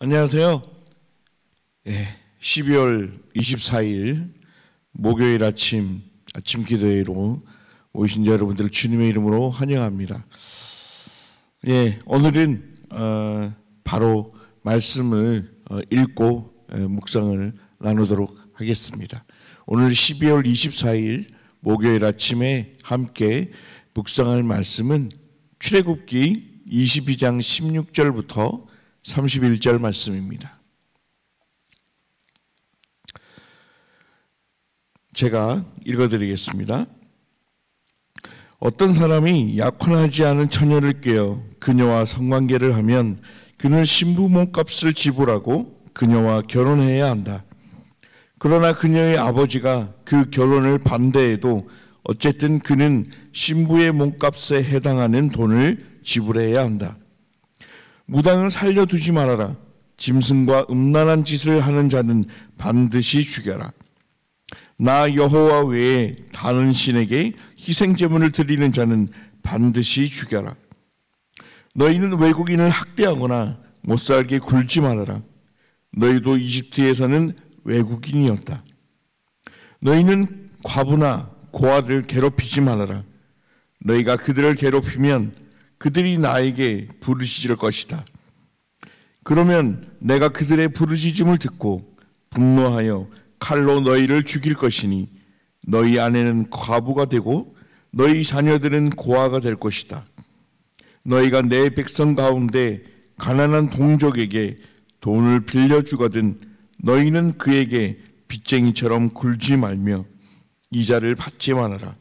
안녕하세요. 예, 12월 24일 목요일 아침 아침 기도회로 오신 여러분들 주님의 이름으로 환영합니다. 예, 오늘은 어, 바로 말씀을 어, 읽고 예, 묵상을 나누도록 하겠습니다. 오늘 12월 24일 목요일 아침에 함께 묵상할 말씀은 출애굽기 22장 16절부터 31절 말씀입니다. 제가 읽어드리겠습니다. 어떤 사람이 약혼하지 않은 처녀를 꿰어 그녀와 성관계를 하면 그는 신부 몸값을 지불하고 그녀와 결혼해야 한다. 그러나 그녀의 아버지가 그 결혼을 반대해도 어쨌든 그는 신부의 몸값에 해당하는 돈을 지불해야 한다. 무당을 살려두지 말아라. 짐승과 음란한 짓을 하는 자는 반드시 죽여라. 나 여호와 외에 다른 신에게 희생 제물을 드리는 자는 반드시 죽여라. 너희는 외국인을 학대하거나 못살게 굴지 말아라. 너희도 이집트에서는 외국인이었다. 너희는 과부나 고아를 괴롭히지 말아라. 너희가 그들을 괴롭히면 그들이 나에게 부르짖을 것이다. 그러면 내가 그들의 부르짖음을 듣고 분노하여 칼로 너희를 죽일 것이니 너희 아내는 과부가 되고 너희 자녀들은 고아가 될 것이다. 너희가 내 백성 가운데 가난한 동족에게 돈을 빌려 주거든 너희는 그에게 빚쟁이처럼 굴지 말며 이자를 받지 말아라.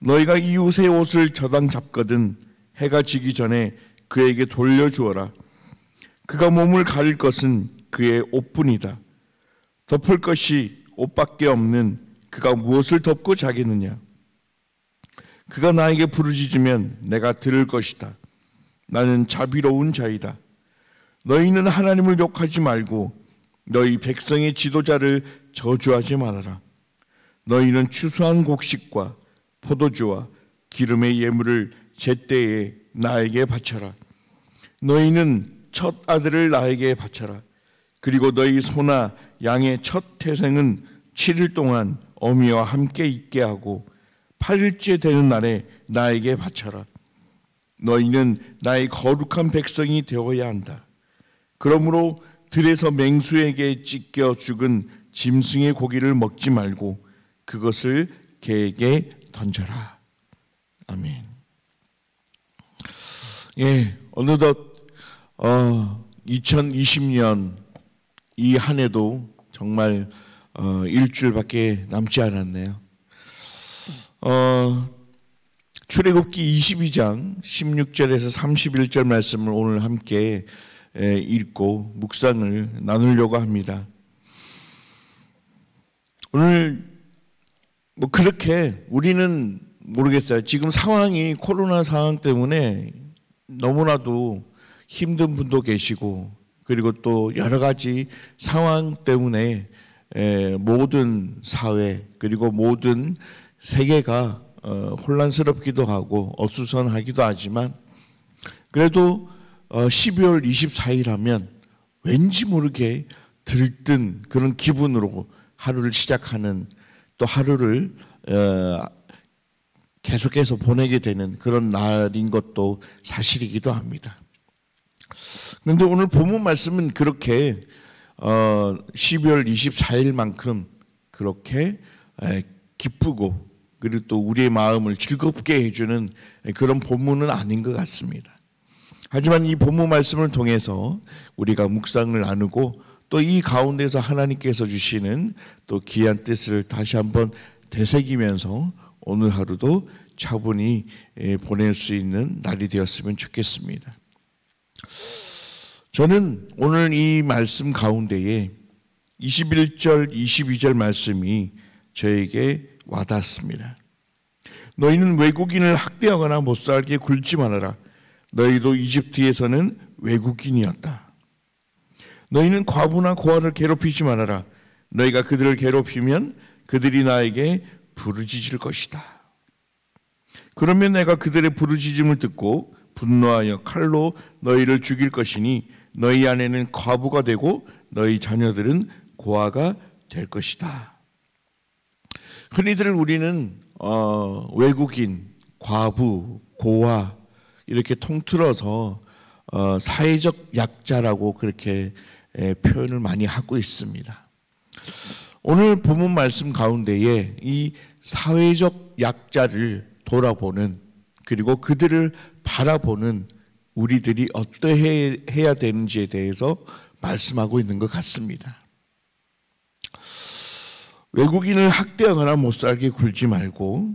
너희가 이웃의 옷을 저당 잡거든 해가 지기 전에 그에게 돌려주어라. 그가 몸을 가릴 것은 그의 옷뿐이다. 덮을 것이 옷밖에 없는 그가 무엇을 덮고 자겠느냐? 그가 나에게 부르짖으면 내가 들을 것이다. 나는 자비로운 자이다. 너희는 하나님을 욕하지 말고 너희 백성의 지도자를 저주하지 말아라. 너희는 추수한 곡식과 포도주와 기름의 예물을 제때에 나에게 바쳐라. 너희는 첫 아들을 나에게 바쳐라. 그리고 너희 소나 양의 첫 태생은 7일 동안 어미와 함께 있게 하고 8일째 되는 날에 나에게 바쳐라. 너희는 나의 거룩한 백성이 되어야 한다. 그러므로 들에서 맹수에게 찢겨 죽은 짐승의 고기를 먹지 말고 그것을 개에게 던져라. 아멘. 예, 어느덧 어, 2020년 이 한 해도 정말 어, 일주일밖에 남지 않았네요. 어, 출애굽기 22장 16절에서 31절 말씀을 오늘 함께 에, 읽고 묵상을 나누려고 합니다. 오늘 뭐 그렇게 우리는 모르겠어요. 지금 상황이 코로나 상황 때문에 너무나도 힘든 분도 계시고 그리고 또 여러 가지 상황 때문에 모든 사회 그리고 모든 세계가 어, 혼란스럽기도 하고 어수선하기도 하지만 그래도 12월 어, 24일 하면 왠지 모르게 들뜬 그런 기분으로 하루를 시작하는 또 하루를 어, 계속해서 보내게 되는 그런 날인 것도 사실이기도 합니다. 그런데 오늘 본문 말씀은 그렇게 12월 24일만큼 그렇게 기쁘고 그리고 또 우리의 마음을 즐겁게 해주는 그런 본문은 아닌 것 같습니다. 하지만 이 본문 말씀을 통해서 우리가 묵상을 나누고 또 이 가운데서 하나님께서 주시는 또 귀한 뜻을 다시 한번 되새기면서 오늘 하루도 차분히 예, 보낼 수 있는 날이 되었으면 좋겠습니다. 저는 오늘 이 말씀 가운데에 21절, 22절 말씀이 저에게 와닿습니다. 너희는 외국인을 학대하거나 못살게 굴지 말아라. 너희도 이집트에서는 외국인이었다. 너희는 과부나 고아를 괴롭히지 말아라. 너희가 그들을 괴롭히면 그들이 나에게 부르짖을 것이다. 그러면 내가 그들의 부르짖음을 듣고 분노하여 칼로 너희를 죽일 것이니 너희 아내는 과부가 되고 너희 자녀들은 고아가 될 것이다. 흔히들 우리는 어, 외국인, 과부, 고아 이렇게 통틀어서 어, 사회적 약자라고 그렇게 에, 표현을 많이 하고 있습니다. 오늘 본문 말씀 가운데에 이 사회적 약자를 돌아보는 그리고 그들을 바라보는 우리들이 어떠해야 되는지에 대해서 말씀하고 있는 것 같습니다. 외국인을 학대하거나 못 살게 굴지 말고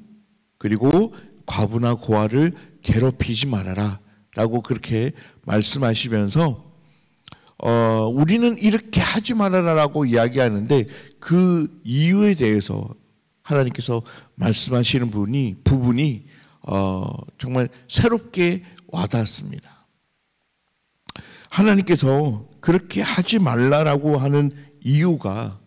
그리고 과부나 고아를 괴롭히지 말아라 라고 그렇게 말씀하시면서 어, 우리는 이렇게 하지 말아라라고 이야기하는데 그 이유에 대해서 하나님께서 말씀하시는 분이 부분이 어, 정말 새롭게 와닿습니다. 하나님께서 그렇게 하지 말라라고 하는 이유가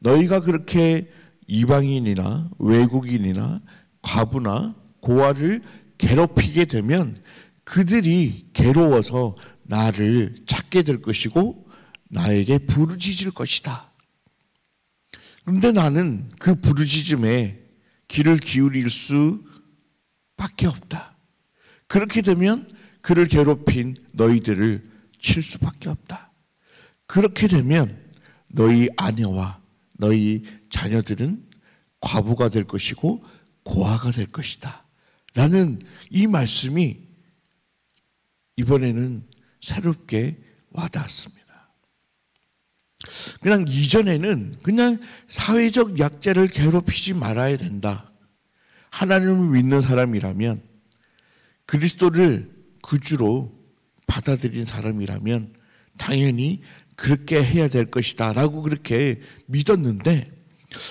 너희가 그렇게 이방인이나 외국인이나 과부나 고아를 괴롭히게 되면 그들이 괴로워서 나를 찾게 될 것이고 나에게 부르짖을 것이다. 그런데 나는 그 부르짖음에 귀를 기울일 수밖에 없다. 그렇게 되면 그를 괴롭힌 너희들을 칠 수밖에 없다. 그렇게 되면 너희 아내와 너희 자녀들은 과부가 될 것이고 고아가 될 것이다. 라는 이 말씀이 이번에는 새롭게 와닿았습니다. 그냥 이전에는 그냥 사회적 약자를 괴롭히지 말아야 된다. 하나님을 믿는 사람이라면 그리스도를 구주로 받아들인 사람이라면 당연히 그렇게 해야 될 것이다 라고 그렇게 믿었는데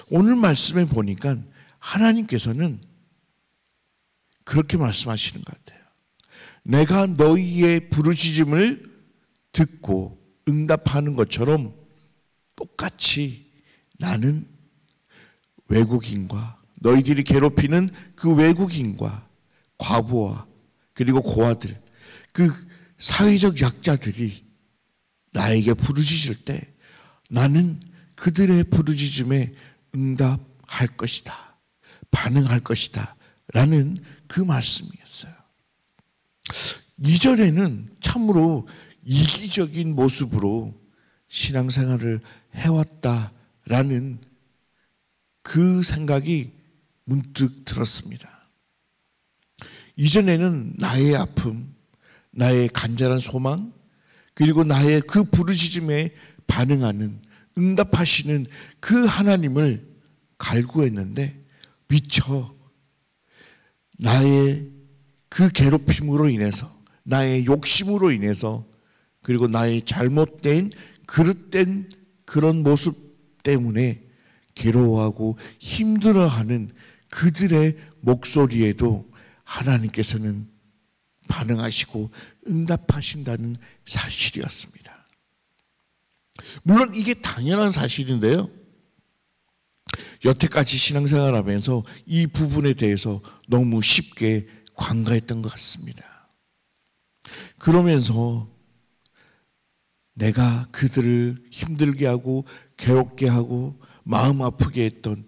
오늘 말씀에 보니까 하나님께서는 그렇게 말씀하시는 것 같아요. 내가 너희의 부르짖음을 듣고 응답하는 것처럼 똑같이 나는 외국인과 너희들이 괴롭히는 그 외국인과 과부와 그리고 고아들 그 사회적 약자들이 나에게 부르짖을 때 나는 그들의 부르짖음에 응답할 것이다. 반응할 것이다. 라는 그 말씀이었어요. 이전에는 참으로 이기적인 모습으로 신앙생활을 해왔다라는 그 생각이 문득 들었습니다. 이전에는 나의 아픔, 나의 간절한 소망, 그리고 나의 그 부르짖음에 반응하는 응답하시는 그 하나님을 갈구했는데 미처 나의 그 괴롭힘으로 인해서 나의 욕심으로 인해서 그리고 나의 잘못된 그릇된 그런 모습 때문에 괴로워하고 힘들어하는 그들의 목소리에도 하나님께서는 반응하시고 응답하신다는 사실이었습니다. 물론 이게 당연한 사실인데요. 여태까지 신앙생활 하면서 이 부분에 대해서 너무 쉽게 관가했던 것 같습니다. 그러면서 내가 그들을 힘들게 하고 괴롭게 하고 마음 아프게 했던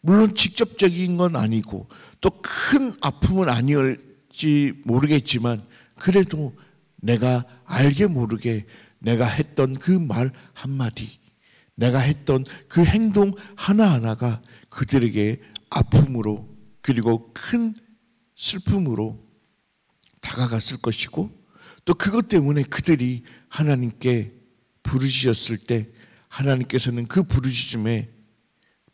물론 직접적인 건 아니고 또 큰 아픔은 아니었 될지 모르겠지만 그래도 내가 알게 모르게 내가 했던 그 말 한마디, 내가 했던 그 행동 하나하나가 그들에게 아픔으로 그리고 큰 슬픔으로 다가갔을 것이고 또 그것 때문에 그들이 하나님께 부르짖었을 때 하나님께서는 그 부르짖음에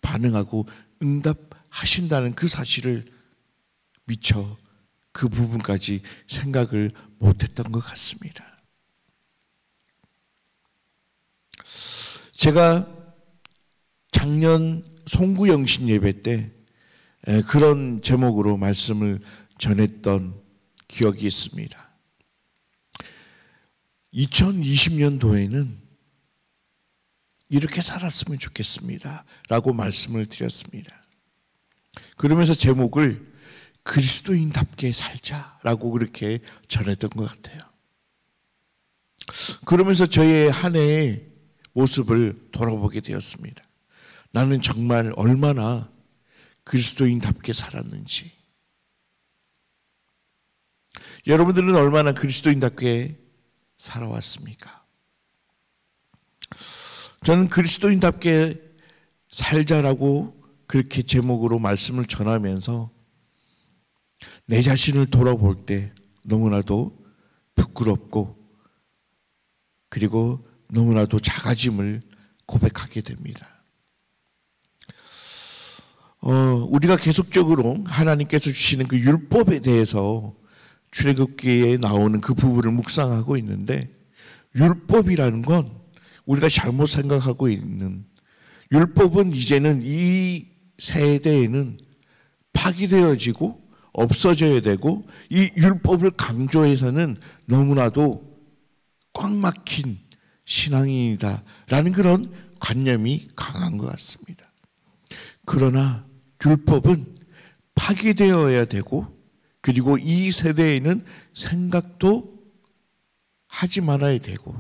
반응하고 응답하신다는 그 사실을 미처 그 부분까지 생각을 못했던 것 같습니다. 제가 작년 송구영신 예배 때 그런 제목으로 말씀을 전했던 기억이 있습니다. 2020년도에는 이렇게 살았으면 좋겠습니다. 라고 말씀을 드렸습니다. 그러면서 제목을 그리스도인답게 살자라고 그렇게 전했던 것 같아요. 그러면서 저의 한 해의 모습을 돌아보게 되었습니다. 나는 정말 얼마나 그리스도인답게 살았는지. 여러분들은 얼마나 그리스도인답게 살아왔습니까? 저는 그리스도인답게 살자라고 그렇게 제목으로 말씀을 전하면서 내 자신을 돌아볼 때 너무나도 부끄럽고 그리고 너무나도 작아짐을 고백하게 됩니다. 어, 우리가 계속적으로 하나님께서 주시는 그 율법에 대해서 출애굽기에 나오는 그 부분을 묵상하고 있는데 율법이라는 건 우리가 잘못 생각하고 있는 율법은 이제는 이 세대에는 파기되어지고 없어져야 되고 이 율법을 강조해서는 너무나도 꽉 막힌 신앙이다라는 그런 관념이 강한 것 같습니다. 그러나 율법은 파기되어야 되고 그리고 이 세대에는 생각도 하지 말아야 되고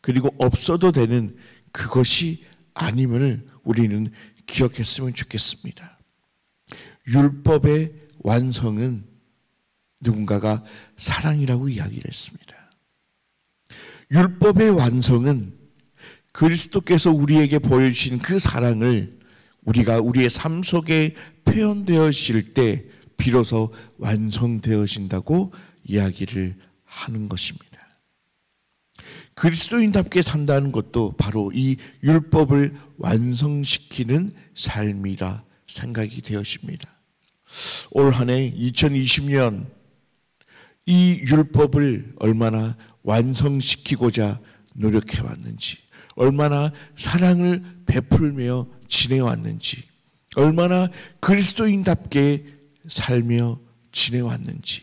그리고 없어도 되는 그것이 아님을 우리는 기억했으면 좋겠습니다. 율법의 완성은 누군가가 사랑이라고 이야기를 했습니다. 율법의 완성은 그리스도께서 우리에게 보여주신 그 사랑을 우리가 우리의 삶 속에 표현되어질 때 비로소 완성되어진다고 이야기를 하는 것입니다. 그리스도인답게 산다는 것도 바로 이 율법을 완성시키는 삶이라 생각이 되어집니다. 올 한 해 2020년 이 율법을 얼마나 완성시키고자 노력해 왔는지, 얼마나 사랑을 베풀며 지내왔는지, 얼마나 그리스도인답게 살며 지내왔는지,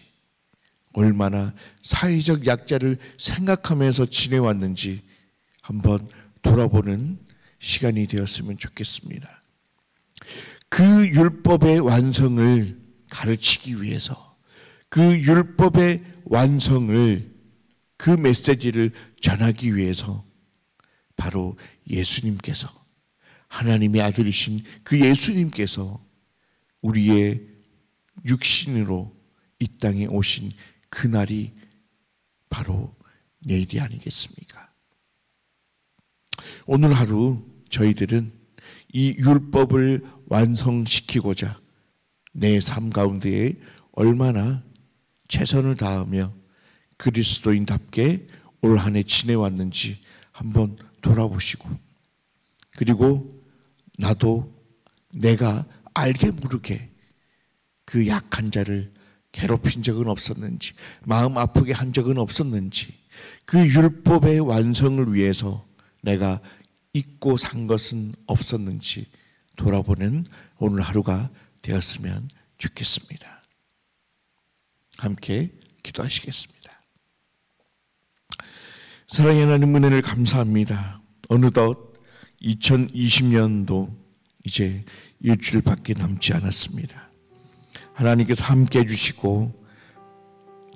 얼마나 사회적 약자를 생각하면서 지내왔는지 한번 돌아보는 시간이 되었으면 좋겠습니다. 그 율법의 완성을 가르치기 위해서 그 율법의 완성을 그 메시지를 전하기 위해서 바로 예수님께서 하나님의 아들이신 그 예수님께서 우리의 육신으로 이 땅에 오신 그날이 바로 내일이 아니겠습니까? 오늘 하루 저희들은 이 율법을 완성시키고자 내 삶 가운데에 얼마나 최선을 다하며 그리스도인답게 올 한 해 지내왔는지 한번 돌아보시고 그리고 나도 내가 알게 모르게 그 약한 자를 괴롭힌 적은 없었는지 마음 아프게 한 적은 없었는지 그 율법의 완성을 위해서 내가 잊고 산 것은 없었는지 돌아보는 오늘 하루가 되었으면 좋겠습니다. 함께 기도하시겠습니다. 사랑의 하나님 은혜를 감사합니다. 어느덧 2020년도 이제 일주일밖에 남지 않았습니다. 하나님께서 함께 해주시고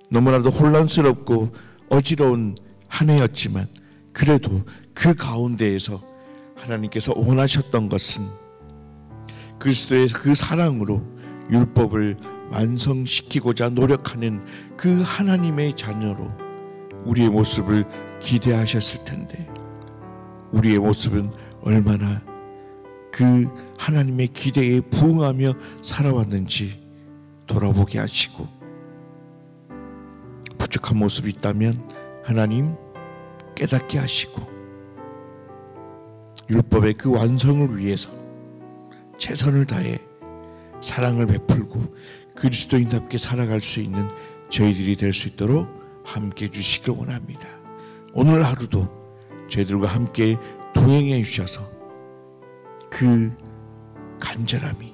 너무나도 혼란스럽고 어지러운 한 해였지만 그래도 그 가운데에서 하나님께서 원하셨던 것은 그리스도의 그 사랑으로 율법을 완성시키고자 노력하는 그 하나님의 자녀로 우리의 모습을 기대하셨을 텐데 우리의 모습은 얼마나 그 하나님의 기대에 부응하며 살아왔는지 돌아보게 하시고 부족한 모습이 있다면 하나님 깨닫게 하시고 율법의 그 완성을 위해서 최선을 다해 사랑을 베풀고 그리스도인답게 살아갈 수 있는 저희들이 될 수 있도록 함께 주시길 원합니다. 오늘 하루도 저희들과 함께 동행해 주셔서 그 간절함이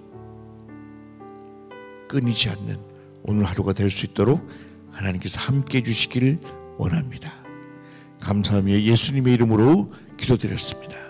끊이지 않는 오늘 하루가 될 수 있도록 하나님께서 함께 주시기를 원합니다. 감사하며 예수님의 이름으로 기도드렸습니다.